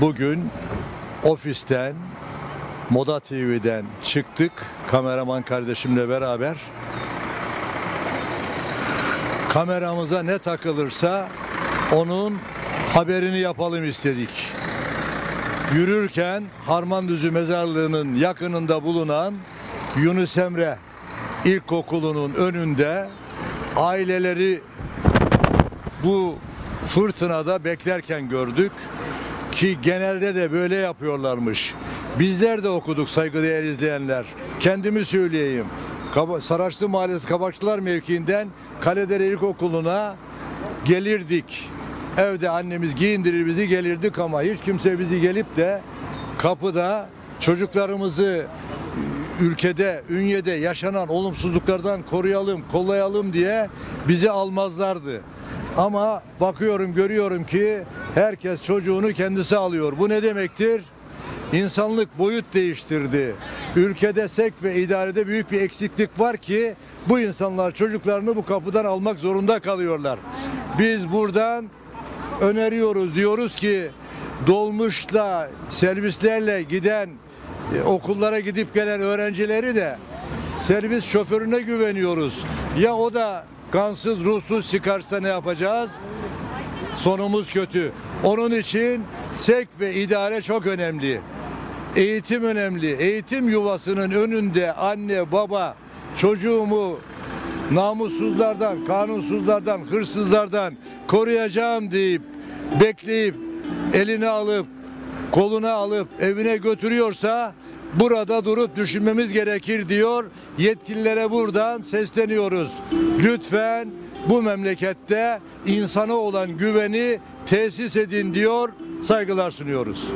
Bugün ofisten Moda TV'den çıktık kameraman kardeşimle beraber. Kameramıza ne takılırsa onun haberini yapalım istedik. Yürürken Harmandüzü Mezarlığı'nın yakınında bulunan Yunus Emre İlkokulu'nun önünde aileleri bu fırtınada beklerken gördük ki genelde de böyle yapıyorlarmış. Bizler de okuduk saygıdeğer izleyenler. Kendimi söyleyeyim. Kaba- Saraçlı Mahallesi Kabakçılar mevkiinden Kaledere İlkokulu'na gelirdik. Evde annemiz giyindirir bizi gelirdik ama hiç kimse bizi gelip de kapıda çocuklarımızı ülkede, ünyede yaşanan olumsuzluklardan koruyalım, kollayalım diye bizi almazlardı. Ama bakıyorum, görüyorum ki herkes çocuğunu kendisi alıyor. Bu ne demektir? İnsanlık boyut değiştirdi. Ülkede sek ve idarede büyük bir eksiklik var ki bu insanlar çocuklarını bu kapıdan almak zorunda kalıyorlar. Biz buradan öneriyoruz diyoruz ki dolmuşla servislerle giden e, okullara gidip gelen öğrencileri de servis şoförüne güveniyoruz. Ya o da kansız ruhsuz çıkarsa ne yapacağız? Sonumuz kötü. Onun için sek ve idare çok önemli. Eğitim önemli. Eğitim yuvasının önünde anne baba çocuğumu namussuzlardan, kanunsuzlardan, hırsızlardan koruyacağım deyip bekleyip eline alıp koluna alıp evine götürüyorsa burada durup düşünmemiz gerekir diyor. Yetkililere buradan sesleniyoruz. Lütfen bu memlekette insana olan güveni tesis edin diyor. Saygılar sunuyoruz.